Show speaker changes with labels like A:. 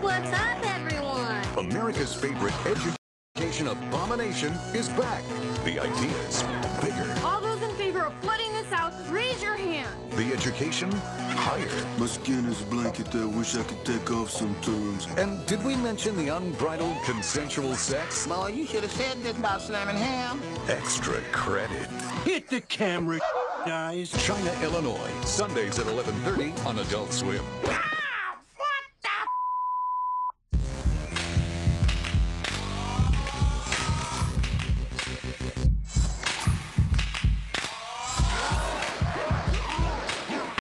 A: What's up, everyone?
B: America's favorite education abomination is back. The ideas bigger.
C: All those in favor of flooding the South, raise your hand.
B: The education higher.
D: My skin is a blanket that I wish I could take off sometimes.
B: And did we mention the unbridled consensual sex?
E: Boy, you should have said this about slamming ham.
B: Extra credit.
F: Hit the camera, guys.
B: China, Illinois. Sundays at 11:30 on Adult Swim.